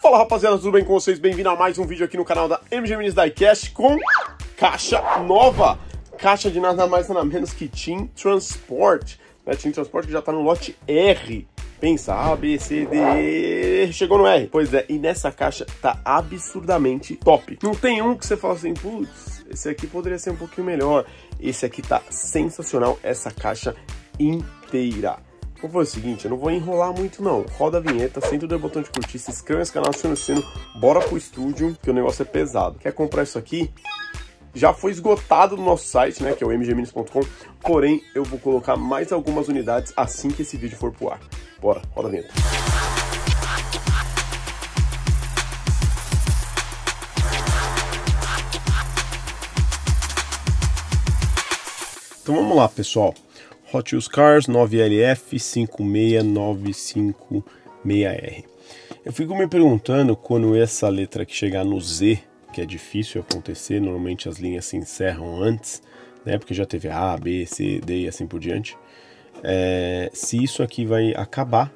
Fala rapaziada, tudo bem com vocês? Bem-vindo a mais um vídeo aqui no canal da MG Minis Diecast com caixa nova. Caixa de nada mais nada menos que Team Transport. Né? Team Transport que já tá no lote R. Pensa, A, B, C, D, E, chegou no R. Pois é, e nessa caixa tá absurdamente top. Não tem um que você fala assim, putz, esse aqui poderia ser um pouquinho melhor. Esse aqui tá sensacional, essa caixa inteira. Vou fazer o seguinte, eu não vou enrolar muito não. Roda a vinheta, senta o botão de curtir, se inscreva nesse canal, aciona o sino, bora pro estúdio, que o negócio é pesado. Quer comprar isso aqui? Já foi esgotado no nosso site, né, que é o mgminis.com, porém eu vou colocar mais algumas unidades assim que esse vídeo for pro ar. Bora, roda a vinheta. Então vamos lá, pessoal. Hot Wheels Cars 9LF 56956R. Eu fico me perguntando quando essa letra aqui chegar no Z, que é difícil acontecer, normalmente as linhas se encerram antes, né? Porque já teve A, B, C, D e assim por diante. É, se isso aqui vai acabar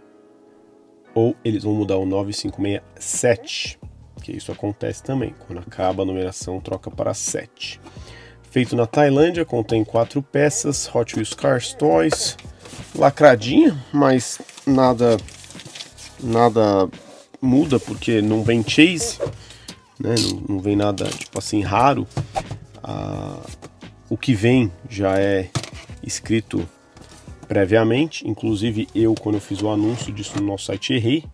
ou eles vão mudar o 9567, que isso acontece também. Quando acaba a numeração, troca para 7. Feito na Tailândia, contém quatro peças, Hot Wheels Cars Toys, lacradinha, mas nada nada muda porque não vem chase, né? não, não vem nada tipo assim raro. Ah, o que vem já é escrito previamente, inclusive eu quando eu fiz o anúncio disso no nosso site errei.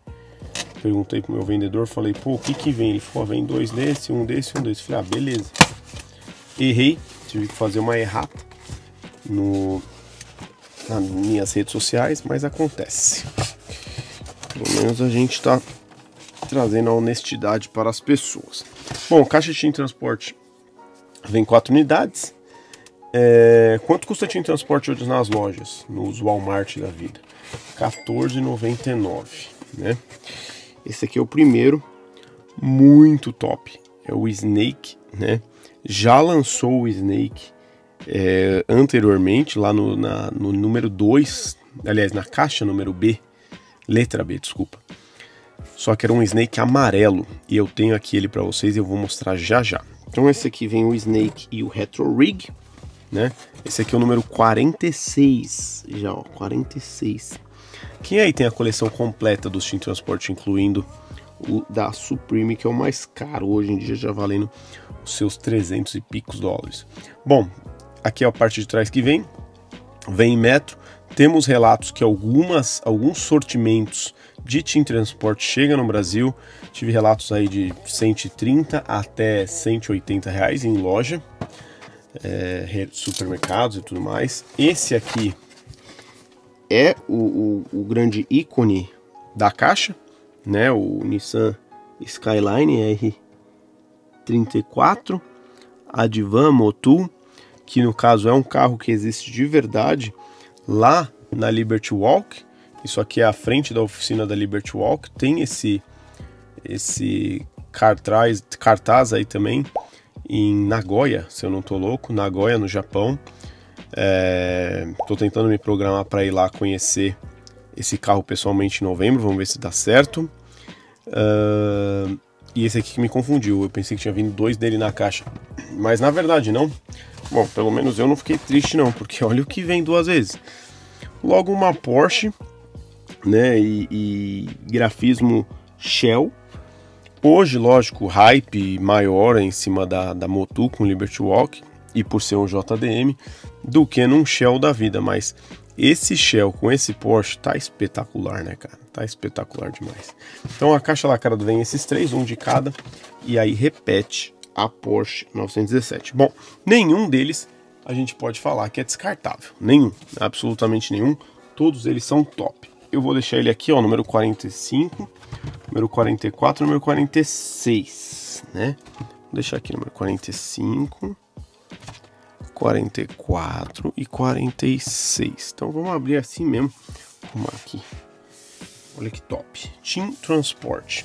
Perguntei pro meu vendedor, falei, pô, o que que vem? Ele falou, vem dois desse, um desse, um desse. Falei, ah, beleza. Errei, tive que fazer uma errata no, nas minhas redes sociais, mas acontece. Pelo menos a gente está trazendo a honestidade para as pessoas. Bom, caixa de transporte vem quatro unidades. É, quanto custa Team Transporte hoje nas lojas, nos Walmart da vida? R$14,99, né? Esse aqui é o primeiro, muito top. É o Snake, né? Já lançou o Snake é, anteriormente, lá no, na, no número 2, aliás, na caixa número B, letra B, desculpa. Só que era um Snake amarelo, e eu tenho aqui ele para vocês e eu vou mostrar já já. Então esse aqui vem o Snake e o Retro Rig, né? Esse aqui é o número 46, já ó, 46. Quem aí tem a coleção completa do Steam Transport, incluindo o da Supreme, que é o mais caro hoje em dia, já valendo os seus 300 e picos dólares. Bom, aqui é a parte de trás que vem, vem em metro. Temos relatos que algumas, alguns sortimentos de Team Transport chegam no Brasil. Tive relatos aí de 130 até 180 reais em loja é, supermercados e tudo mais. Esse aqui é o, o, o, grande ícone da caixa, né? O Nissan Skyline R34 Advan Motul, que no caso é um carro que existe de verdade lá na Liberty Walk. Isso aqui é a frente da oficina da Liberty Walk. Tem esse esse cartaz, cartaz aí também em Nagoya, se eu não tô louco, Nagoya, no Japão. Estou é, tentando me programar para ir lá conhecer esse carro pessoalmente em novembro, vamos ver se dá certo. Uh, e esse aqui que me confundiu, eu pensei que tinha vindo dois dele na caixa, mas na verdade não. Bom, pelo menos eu não fiquei triste não, porque olha o que vem duas vezes. Logo uma Porsche, né, e, e grafismo Shell, Hoje, lógico, hype maior em cima da, da Motu com Liberty Walk e por ser um JDM do que num Shell da vida, mas esse Shell com esse Porsche tá espetacular, né, cara? Tá espetacular demais. Então a caixa lacrada vem esses três, um de cada, e aí repete a Porsche 917. Bom, nenhum deles a gente pode falar que é descartável. Nenhum, absolutamente nenhum. Todos eles são top. Eu vou deixar ele aqui, ó, número 45 número 44 número 46, né? Vou deixar aqui número 45, 44 e 46. Então vamos abrir assim mesmo. Vamos aqui. Olha que top. Team Transport.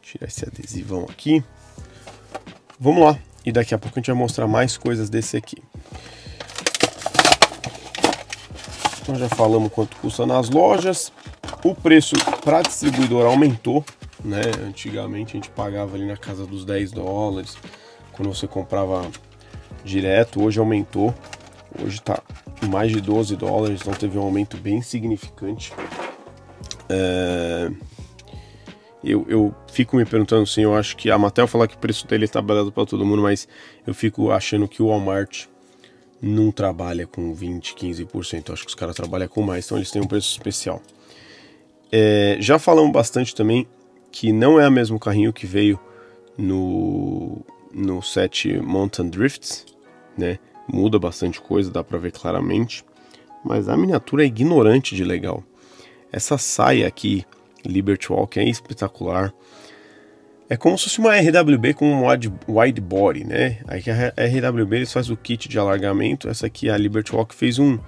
Tirar esse adesivão aqui. Vamos lá. E daqui a pouco a gente vai mostrar mais coisas desse aqui. Então já falamos quanto custa nas lojas. O preço para distribuidor aumentou, né? Antigamente a gente pagava ali na casa dos 10 dólares quando você comprava direto, hoje aumentou. Hoje está mais de 12 dólares, então teve um aumento bem significante. É... Eu, eu fico me perguntando assim, eu acho que a Mattel fala que o preço dele é tabelado para todo mundo, mas eu fico achando que o Walmart não trabalha com 20, 15%. Eu acho que os caras trabalham com mais, então eles têm um preço especial. É, já falamos bastante também que não é o mesmo carrinho que veio no, no set Mountain Drifts, né? Muda bastante coisa, dá para ver claramente. Mas a miniatura é ignorante de legal. Essa saia aqui, Liberty Walk, é espetacular. É como se fosse uma RWB com um wide body, né? Aí a RWB eles faz o kit de alargamento, essa aqui a Liberty Walk fez um,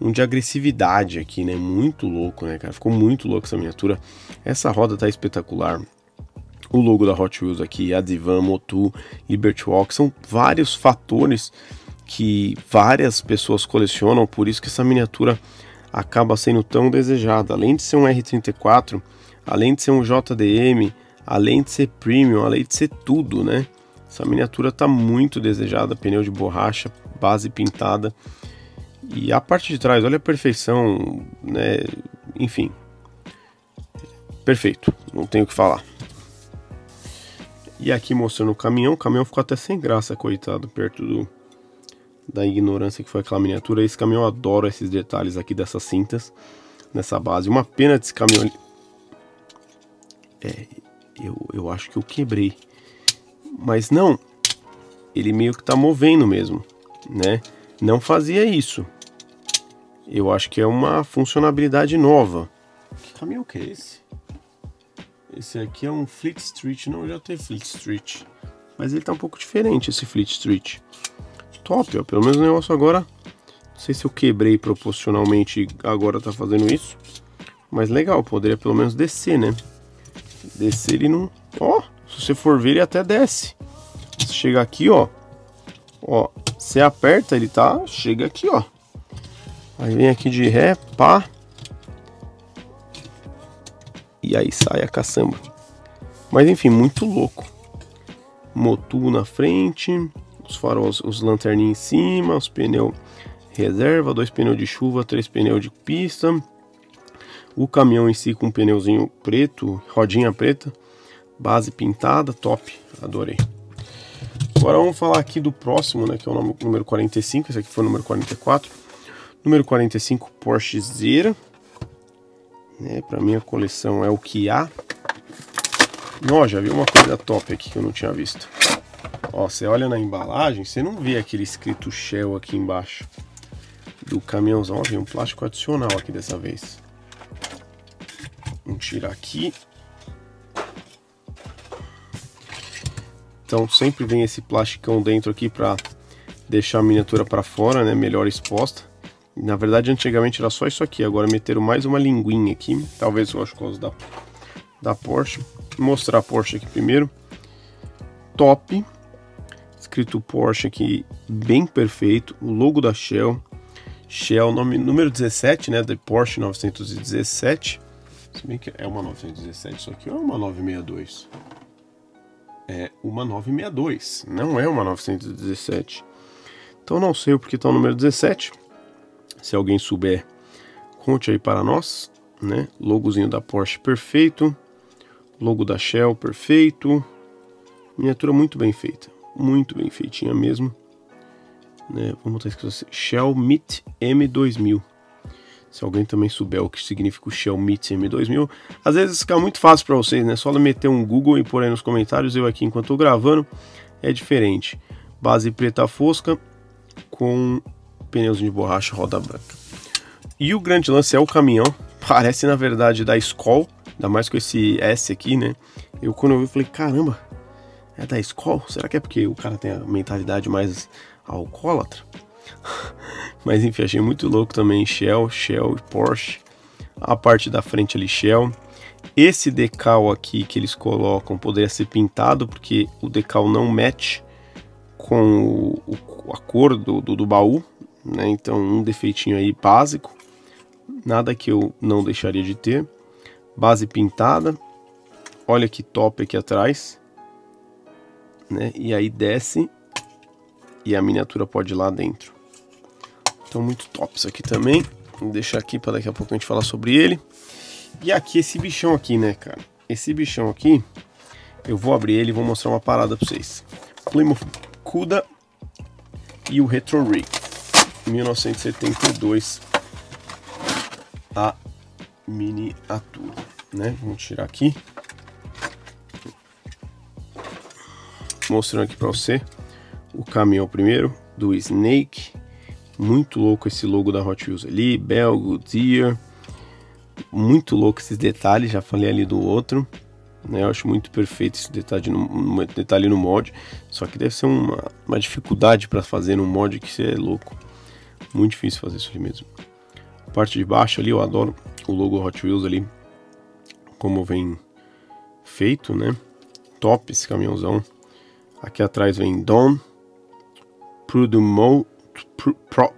um de agressividade aqui, né? Muito louco, né, cara? Ficou muito louco essa miniatura. Essa roda tá espetacular. O logo da Hot Wheels aqui, a Divan, Motu, Liberty Walk, são vários fatores que várias pessoas colecionam, por isso que essa miniatura acaba sendo tão desejada. Além de ser um R34, além de ser um JDM, além de ser premium, além de ser tudo, né? Essa miniatura está muito desejada, pneu de borracha, base pintada. E a parte de trás, olha a perfeição, né? Enfim. Perfeito, não tenho o que falar. E aqui mostrando o caminhão, o caminhão ficou até sem graça, coitado, perto do, da ignorância que foi aquela miniatura. Esse caminhão adora esses detalhes aqui dessas cintas, nessa base. Uma pena desse caminhão... É, eu, eu acho que eu quebrei. Mas não, ele meio que tá movendo mesmo, né? Não fazia isso. Eu acho que é uma funcionalidade nova. Que caminhão que é esse? Esse aqui é um Fleet Street, não, já tem Fleet Street. Mas ele tá um pouco diferente, esse Fleet Street. Top, ó, pelo menos o negócio agora... Não sei se eu quebrei proporcionalmente agora tá fazendo isso. Mas legal, poderia pelo menos descer, né? Descer ele não... Ó, se você for ver ele até desce. Chega aqui, ó. Ó, você aperta, ele tá... Chega aqui, ó. Aí vem aqui de ré, pá. E aí sai a caçamba. Mas enfim, muito louco. Motu na frente, os faróis, os lanterninhos em cima, os pneus reserva, dois pneus de chuva, três pneus de pista. O caminhão em si com um pneuzinho preto, rodinha preta, base pintada, top, adorei. Agora vamos falar aqui do próximo, né, que é o número 45, esse aqui foi o número 44. Número 45, Porsche Zera. Né, para minha coleção é o que há. Ó, já vi uma coisa top aqui que eu não tinha visto. Ó, você olha na embalagem, você não vê aquele escrito Shell aqui embaixo do caminhãozão. Ó, vem um plástico adicional aqui dessa vez. Vamos tirar aqui. Então sempre vem esse plasticão dentro aqui para deixar a miniatura para fora, né, melhor exposta. Na verdade, antigamente era só isso aqui, agora meteram mais uma linguinha aqui, talvez eu acho que da, da Porsche. Vou mostrar a Porsche aqui primeiro. Top. Escrito Porsche aqui, bem perfeito. O logo da Shell. Shell, nome, número 17, né, da Porsche 917. Se bem que é uma 917, isso aqui é uma 962. É uma 962, não é uma 917. Então não sei o porquê está o número 17. Se alguém souber, conte aí para nós, né? Logozinho da Porsche perfeito, logo da Shell perfeito, miniatura muito bem feita, muito bem feitinha mesmo. Né? Vamos botar escrito assim, Shell Meet M2000. Se alguém também souber o que significa o Shell Meet M2000, às vezes fica muito fácil para vocês, né? Só meter um Google e pôr aí nos comentários. Eu aqui enquanto estou gravando é diferente. Base preta fosca com pneuzinho de borracha roda branca. E o grande lance é o caminhão. Parece, na verdade, da Skoll, ainda mais com esse S aqui, né? Eu, quando eu vi, falei, caramba, é da Skoll? Será que é porque o cara tem a mentalidade mais alcoólatra? Mas enfim, achei muito louco também Shell, Shell e Porsche. A parte da frente ali Shell. Esse decal aqui que eles colocam poderia ser pintado, porque o decal não match com o, o a cor do, do, do baú né? Então, um defeitinho aí básico, nada que eu não deixaria de ter. Base pintada, Olha que top aqui atrás. Né? E aí desce e a miniatura pode ir lá dentro. Então muito top isso aqui também. Vou deixar aqui para daqui a pouco a gente falar sobre ele. E aqui esse bichão aqui, né, cara? Esse bichão aqui, eu vou abrir ele e vou mostrar uma parada para vocês. Plymouth Cuda e o Retro Rig 1972 a miniatura, né? Vamos tirar aqui. Mostrando aqui para você o caminhão primeiro do Snake. Muito louco esse logo da Hot Wheels ali, Bell, Goodyear. Muito louco esses detalhes, já falei ali do outro. Né? Eu acho muito perfeito esse detalhe no, detalhe no mod. Só que deve ser uma, uma dificuldade para fazer no mod que você é louco. Muito difícil fazer isso ali mesmo. A parte de baixo ali eu adoro o logo Hot Wheels ali. Como vem feito, né? Top esse caminhãozão. Aqui atrás vem Don. Prud'homme.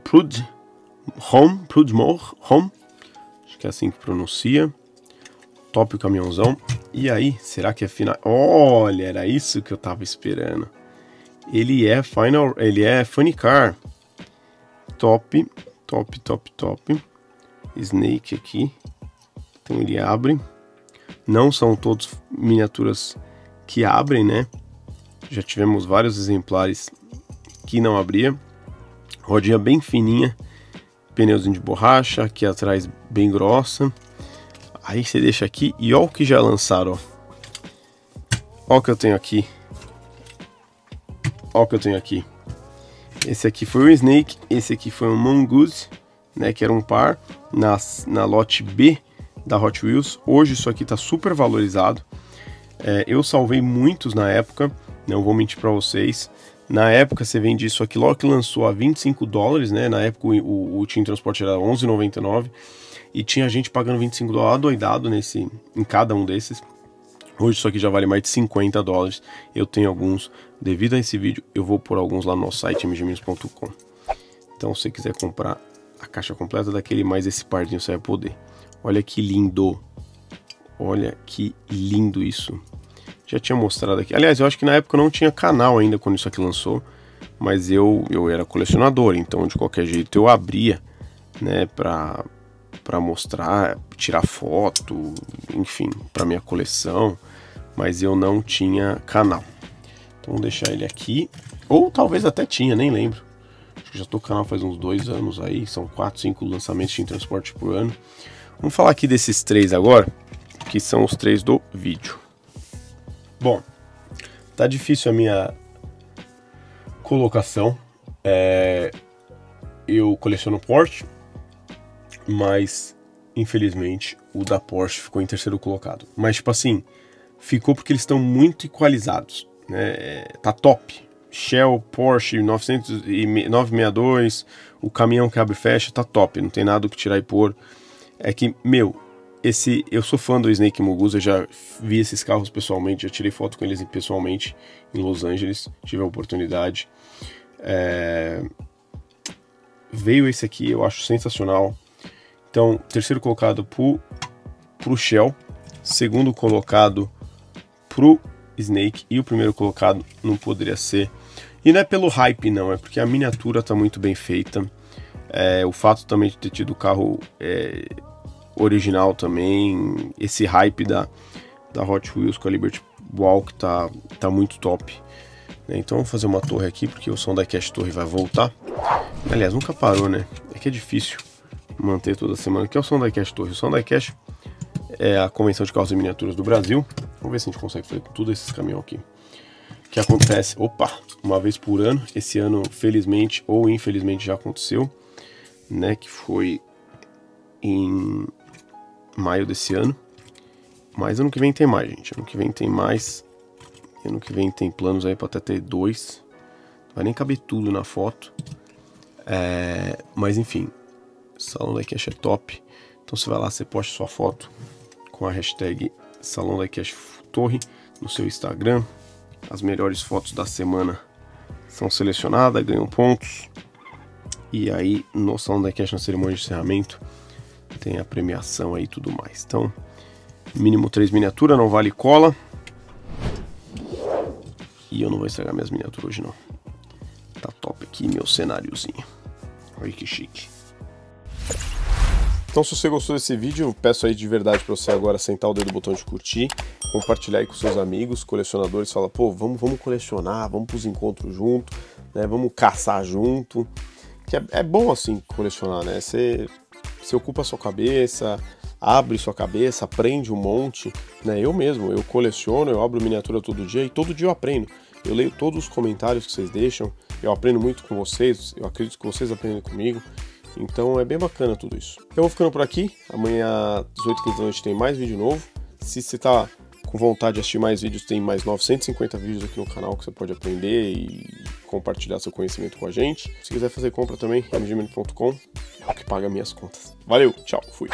Prud, Home. Prud'homme. Home. Acho que é assim que pronuncia. Top o caminhãozão. E aí, será que é final? Olha, era isso que eu tava esperando. Ele é final, ele é funny car. Top, top, top, top. Snake aqui. Então ele abre. Não são todos miniaturas que abrem, né? Já tivemos vários exemplares que não abria. Rodinha bem fininha, pneuzinho de borracha, aqui atrás bem grossa. Aí você deixa aqui e olha o que já lançaram. Olha o que eu tenho aqui. Olha o que eu tenho aqui. Esse aqui foi o Snake, esse aqui foi o Mongoose, né, que era um par, na, na lote B da Hot Wheels. Hoje isso aqui está super valorizado. É, eu salvei muitos na época, não vou mentir para vocês. Na época você vende isso aqui, logo que lançou a 25 dólares, né? Na época o, o, o Team Transport era 11,99 e tinha gente pagando 25 dólares doidado nesse, em cada um desses. Hoje isso aqui já vale mais de 50 dólares. Eu tenho alguns. Devido a esse vídeo, eu vou pôr alguns lá no nosso site mgminis.com. Então, se você quiser comprar a caixa completa daquele, mais esse parzinho você vai poder. Olha que lindo. Olha que lindo isso. Já tinha mostrado aqui. Aliás, eu acho que na época não tinha canal ainda quando isso aqui lançou. Mas eu, eu era colecionador, então de qualquer jeito eu abria, né, pra, para mostrar, tirar foto, enfim, para minha coleção, mas eu não tinha canal. Então vou deixar ele aqui, ou talvez até tinha, nem lembro. Acho que já tô com canal faz uns dois anos aí, são quatro, cinco lançamentos de transporte por ano. Vamos falar aqui desses três agora, que são os três do vídeo. Bom, tá difícil a minha colocação. É, eu coleciono Porsche, mas infelizmente o da Porsche ficou em terceiro colocado. Mas tipo assim, ficou porque eles estão muito equalizados, né? É, tá top. Shell, Porsche 962, o caminhão que abre e fecha, tá top, não tem nada que tirar e pôr. É que, meu, esse eu sou fã do Snake Mugusa, já vi esses carros pessoalmente, já tirei foto com eles pessoalmente em Los Angeles, tive a oportunidade. É... Veio esse aqui, eu acho sensacional. Então, terceiro colocado pro, pro Shell, segundo colocado pro Snake e o primeiro colocado não poderia ser. E não é pelo hype, não, é porque a miniatura tá muito bem feita. É, o fato também de ter tido o carro é, original também, esse hype da, da Hot Wheels com a Liberty Walk tá, tá muito top. Né? Então vamos fazer uma torre aqui, porque o som da Cash Torre vai voltar. Aliás, nunca parou, né? É que é difícil manter toda semana, que é o Sondaicash Torre. O Sondaicash é a convenção de carros e miniaturas do Brasil. Vamos ver se a gente consegue fazer com todos esses aqui. Que acontece, opa, uma vez por ano. Esse ano, felizmente ou infelizmente, já aconteceu, né? Que foi em maio desse ano. Mas ano que vem tem mais, gente. Ano que vem tem mais. Ano que vem tem planos aí para até ter dois. Não vai nem caber tudo na foto. É, mas enfim, Salão da Cash é top. Então você vai lá, você posta sua foto com a hashtag Salão da Cash Torre no seu Instagram. As melhores fotos da semana são selecionadas, ganham pontos. E aí no Salão da Cash na cerimônia de encerramento tem a premiação aí e tudo mais. Então, mínimo 3 miniatura, não vale cola. E eu não vou estragar minhas miniaturas hoje não. Tá top aqui meu cenáriozinho. Olha que chique. Então se você gostou desse vídeo, peço aí de verdade para você agora sentar o dedo no botão de curtir, compartilhar aí com seus amigos, colecionadores, fala, pô, vamos, vamos colecionar, vamos pros encontros junto, né? Vamos caçar junto. Que é, é bom assim colecionar, né? Você, você ocupa a sua cabeça, abre sua cabeça, aprende um monte, né? Eu mesmo, eu coleciono, eu abro miniatura todo dia e todo dia eu aprendo. Eu leio todos os comentários que vocês deixam, eu aprendo muito com vocês, eu acredito que vocês aprendem comigo. Então é bem bacana tudo isso. Eu vou ficando por aqui. Amanhã, 18h15 da noite, tem mais vídeo novo. Se você está com vontade de assistir mais vídeos, tem mais 950 vídeos aqui no canal que você pode aprender e compartilhar seu conhecimento com a gente. Se quiser fazer compra também, mgmen.com, é o que paga minhas contas. Valeu, tchau, fui.